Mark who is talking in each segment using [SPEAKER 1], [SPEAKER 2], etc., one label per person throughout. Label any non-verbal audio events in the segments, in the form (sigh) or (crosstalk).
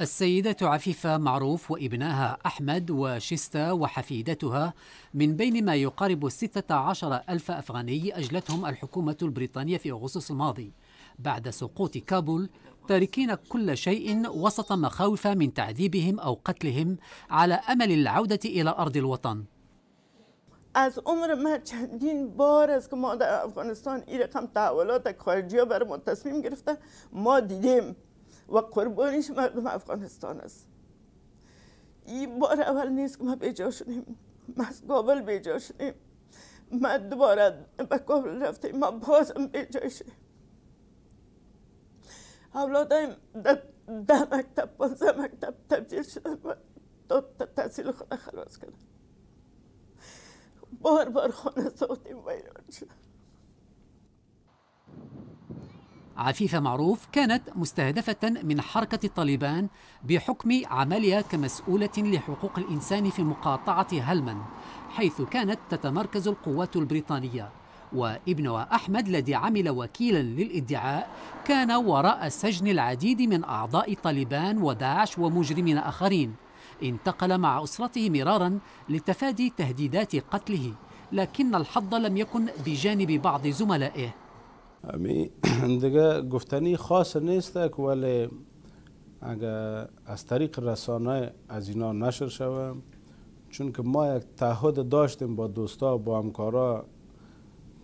[SPEAKER 1] السيدة عفيفة معروف وابنها أحمد وشستا وحفيدتها من بين ما يقارب 16 ألف أفغاني أجلتهم الحكومة البريطانية في أغسطس الماضي. بعد سقوط كابول تاركين كل شيء وسط مخاوف من تعذيبهم أو قتلهم على أمل العودة إلى أرض الوطن.
[SPEAKER 2] از عمر من چندین بار است که ما در افغانستان این رقم تحولات خارجی ها بر ما تصمیم گرفته ما دیدیم. و قربانیش مردم افغانستان است. این بار اول نیست که ما بیجا شدیم. ما از کابل بیجا شدیم. ما دوباره به کابل رفتیم. ما بازم بیجا شدیم. اولادایم ده مکتب پانزه مکتب تبدیل شدن و تا تحصیل خود خلاص کردن. بار بار خانه سوختیم ویران شدن.
[SPEAKER 1] عفيفة معروف كانت مستهدفة من حركة طالبان بحكم عملها كمسؤولة لحقوق الإنسان في مقاطعة هلمن حيث كانت تتمركز القوات البريطانية. وابنها أحمد الذي عمل وكيلا للإدعاء كان وراء سجن العديد من أعضاء طالبان وداعش ومجرمين آخرين. انتقل مع أسرته مرارا لتفادي تهديدات قتله لكن الحظ لم يكن بجانب بعض زملائه.
[SPEAKER 3] من (clears throat) دیگه گفتنی خاص نیست که ولی اگر از طریق رسانه از اینا نشر شوم چون که ما یک تعهد داشتیم با دوستا با همکارا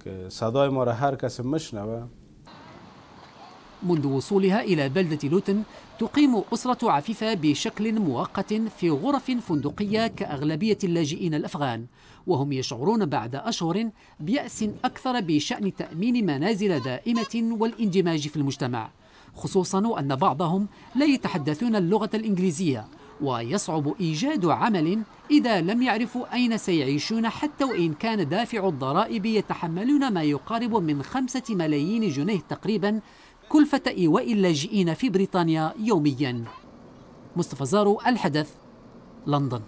[SPEAKER 3] که صدای ما را هر کس مشنوه
[SPEAKER 1] منذ وصولها إلى بلدة لوتن تقيم أسرة عفيفة بشكل مؤقت في غرف فندقية كأغلبية اللاجئين الأفغان وهم يشعرون بعد أشهر بيأس أكثر بشأن تأمين منازل دائمة والإندماج في المجتمع خصوصا وأن بعضهم لا يتحدثون اللغة الإنجليزية ويصعب إيجاد عمل إذا لم يعرفوا أين سيعيشون حتى وإن كان دافع الضرائب يتحملون ما يقارب من خمسة ملايين جنيه تقريبا كلفة إيواء اللاجئين في بريطانيا يوميا. مصطفى زارو الحدث لندن.